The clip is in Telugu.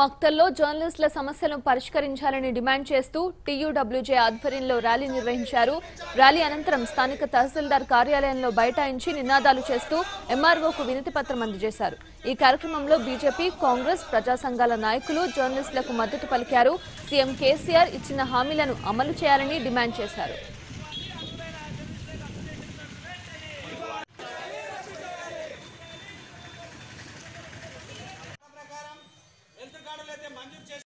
మక్తల్లో జర్నలిస్టుల సమస్యలను పరిష్కరించాలని డిమాండ్ చేస్తూ టీయూడబ్ల్యూజే ఆధ్వర్యంలో ర్యాలీ నిర్వహించారు. ర్యాలీ అనంతరం స్థానిక తహసీల్దార్ కార్యాలయంలో బైఠాయించి నినాదాలు చేస్తూ ఎంఆర్ఓకు వినతి పత్రం అందజేశారు. ఈ కార్యక్రమంలో బీజేపీ కాంగ్రెస్ ప్రజా సంఘాల నాయకులు జర్నలిస్టులకు మద్దతు పలికారు. సీఎం కేసీఆర్ ఇచ్చిన హామీలను అమలు చేయాలని డిమాండ్ చేశారు.